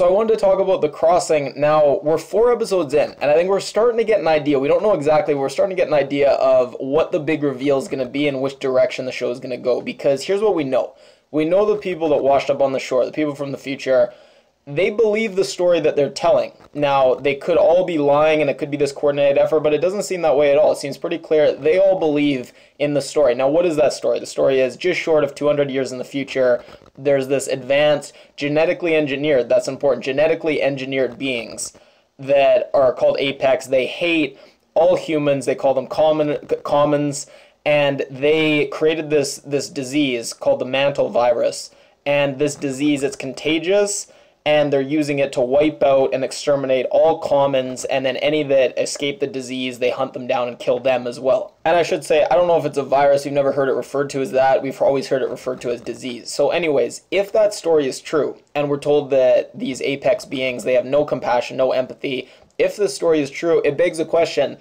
So I wanted to talk about the crossing. Now we're four episodes in, and I think we're starting to get an idea. We don't know exactly. We're starting to get an idea of what the big reveal is going to be and which direction the show is going to go. Because here's what we know: we know the people that washed up on the shore, the people from the future they believe the story that they're telling. Now, they could all be lying and it could be this coordinated effort, but it doesn't seem that way at all. It seems pretty clear they all believe in the story. Now, what is that story? The story is just short of 200 years in the future. There's this advanced, genetically engineered, that's important, genetically engineered beings that are called apex. They hate all humans, they call them common commons, and they created this this disease called the mantle virus. And this disease, it's contagious and they're using it to wipe out and exterminate all commons and then any that escape the disease they hunt them down and kill them as well. And i should say i don't know if it's a virus you've never heard it referred to as that we've always heard it referred to as disease. So anyways if that story is true and we're told that these apex beings they have no compassion no empathy if this story is true it begs the question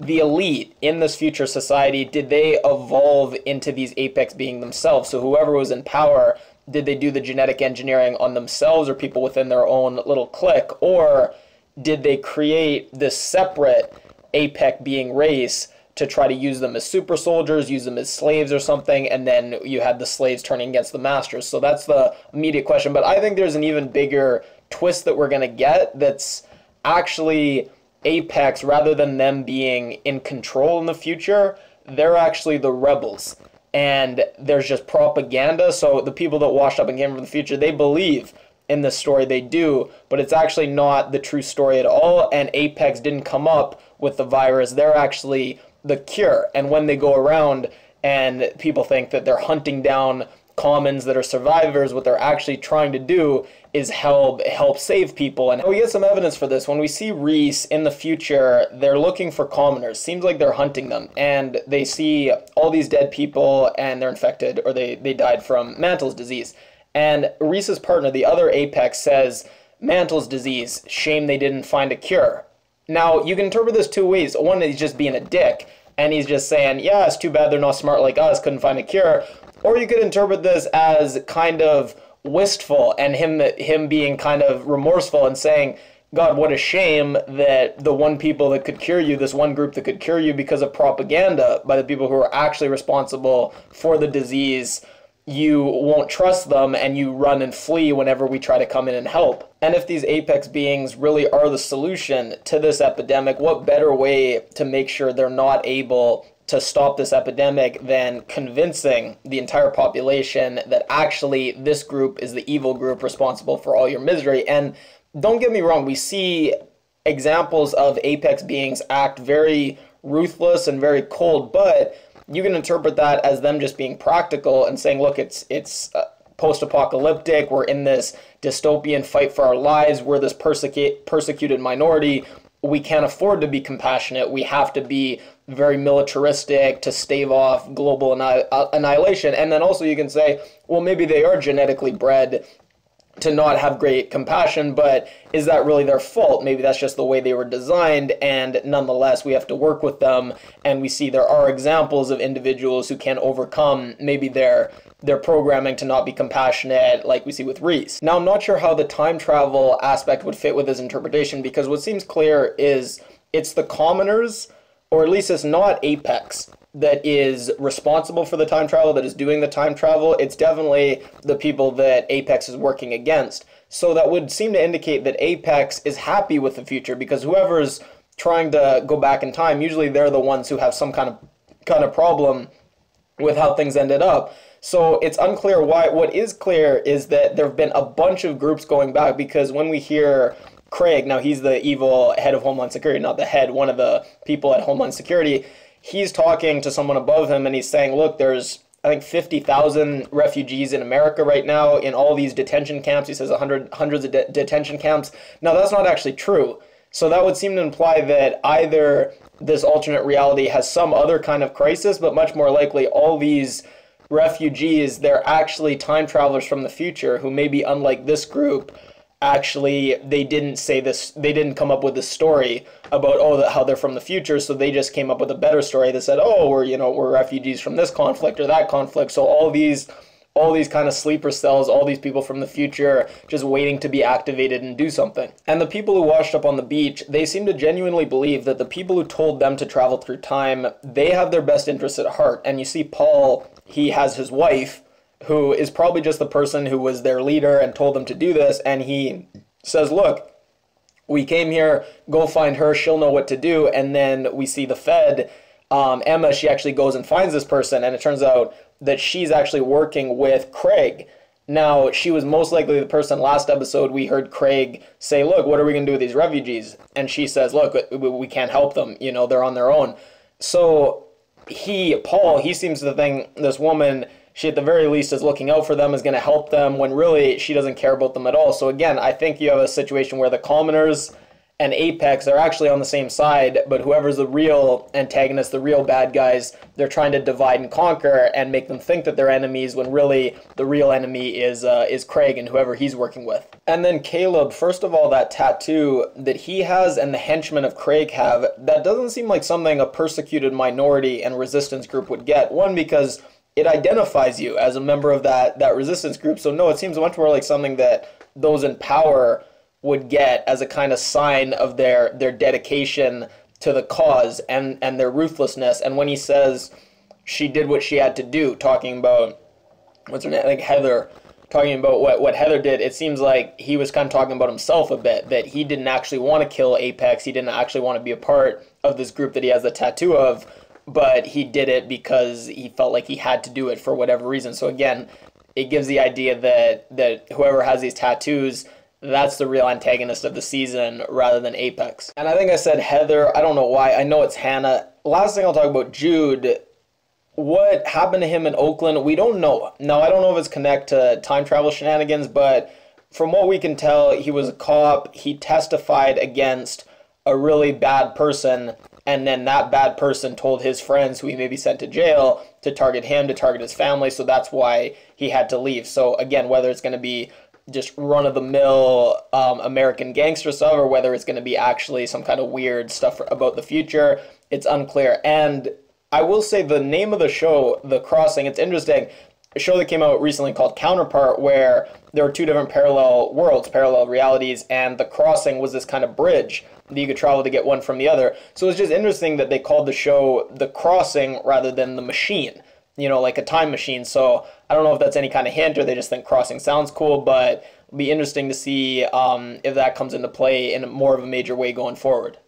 the elite in this future society did they evolve into these apex being themselves? So whoever was in power did they do the genetic engineering on themselves or people within their own little clique? Or did they create this separate apex being race to try to use them as super soldiers use them as slaves or something and then you had the slaves turning against the masters? So that's the immediate question. But i think there's an even bigger twist that we're going to get that's actually apex rather than them being in control in the future they're actually the rebels and there's just propaganda. So the people that washed up and came from the future, they believe in this story, they do, but it's actually not the true story at all. And Apex didn't come up with the virus; they're actually the cure. And when they go around and people think that they're hunting down commons that are survivors, what they're actually trying to do is help help save people. And we get some evidence for this when we see Reese in the future. They're looking for commoners. Seems like they're hunting them, and they see all these dead people, and they're infected or they they died from Mantle's disease. And Reese's partner, the other Apex, says Mantle's disease. Shame they didn't find a cure. Now you can interpret this two ways. One, he's just being a dick, and he's just saying, yeah, it's too bad they're not smart like us, couldn't find a cure. Or you could interpret this as kind of wistful and him him being kind of remorseful and saying, God, what a shame that the one people that could cure you, this one group that could cure you because of propaganda by the people who are actually responsible for the disease, you won't trust them and you run and flee whenever we try to come in and help. And if these apex beings really are the solution to this epidemic, what better way to make sure they're not able to stop this epidemic than convincing the entire population that actually this group is the evil group responsible for all your misery. And don't get me wrong, we see examples of apex beings act very ruthless and very cold, but you can interpret that as them just being practical and saying, look, it's it's uh, post-apocalyptic. We're in this dystopian fight for our lives. We're this persecu- persecuted minority. We can't afford to be compassionate. We have to be very militaristic to stave off global uh, annihilation. And then also you can say, well, maybe they are genetically bred to not have great compassion, but is that really their fault? Maybe that's just the way they were designed, and nonetheless, we have to work with them. And we see there are examples of individuals who can overcome maybe their their programming to not be compassionate, like we see with Reese. Now, I'm not sure how the time travel aspect would fit with his interpretation because what seems clear is it's the commoners or at least it's not Apex that is responsible for the time travel, that is doing the time travel. It's definitely the people that Apex is working against. So that would seem to indicate that Apex is happy with the future because whoever's trying to go back in time, usually they're the ones who have some kind of kind of problem with how things ended up. So it's unclear why. What is clear is that there have been a bunch of groups going back because when we hear Craig, now he's the evil head of Homeland Security, not the head, one of the people at Homeland Security. He's talking to someone above him and he's saying, look, there's I think 50,000 refugees in America right now in all these detention camps. He says 100, hundreds of de- detention camps. Now, that's not actually true. So that would seem to imply that either this alternate reality has some other kind of crisis, but much more likely all these refugees, they're actually time travelers from the future who may be unlike this group actually they didn't say this they didn't come up with the story about oh the, how they're from the future so they just came up with a better story that said oh we're you know we're refugees from this conflict or that conflict so all these all these kind of sleeper cells, all these people from the future just waiting to be activated and do something. And the people who washed up on the beach, they seem to genuinely believe that the people who told them to travel through time, they have their best interests at heart. And you see Paul, he has his wife, who is probably just the person who was their leader and told them to do this, and he says, Look, we came here, go find her, she'll know what to do. And then we see the Fed, um, Emma, she actually goes and finds this person, and it turns out that she's actually working with Craig. Now, she was most likely the person last episode we heard Craig say, Look, what are we going to do with these refugees? And she says, Look, we can't help them. You know, they're on their own. So he, Paul, he seems to think this woman, she at the very least is looking out for them, is going to help them when really she doesn't care about them at all. So again, I think you have a situation where the commoners and Apex are actually on the same side, but whoever's the real antagonist, the real bad guys, they're trying to divide and conquer and make them think that they're enemies when really the real enemy is uh, is Craig and whoever he's working with. And then Caleb, first of all, that tattoo that he has and the henchmen of Craig have, that doesn't seem like something a persecuted minority and resistance group would get. One because it identifies you as a member of that that resistance group. So no, it seems much more like something that those in power would get as a kind of sign of their their dedication to the cause and and their ruthlessness. And when he says she did what she had to do, talking about what's her name, like Heather, talking about what what Heather did, it seems like he was kind of talking about himself a bit. That he didn't actually want to kill Apex. He didn't actually want to be a part of this group that he has the tattoo of. But he did it because he felt like he had to do it for whatever reason. So again, it gives the idea that that whoever has these tattoos that's the real antagonist of the season rather than Apex. And I think I said Heather. I don't know why. I know it's Hannah. Last thing I'll talk about Jude. What happened to him in Oakland? We don't know. Now, I don't know if it's connect to time travel shenanigans, but from what we can tell, he was a cop. He testified against a really bad person, and then that bad person told his friends who he may be sent to jail to target him, to target his family. So that's why he had to leave. So again, whether it's going to be just run of the mill um, American gangster stuff or whether it's going to be actually some kind of weird stuff about the future. It's unclear. And I will say the name of the show, The Crossing, it's interesting. A show that came out recently called Counterpart, where there were two different parallel worlds, parallel realities, and The Crossing was this kind of bridge that you could travel to get one from the other. So it's just interesting that they called the show The Crossing rather than The Machine you know, like a time machine. So I don't know if that's any kind of hint or they just think crossing sounds cool, but it'll be interesting to see um, if that comes into play in more of a major way going forward.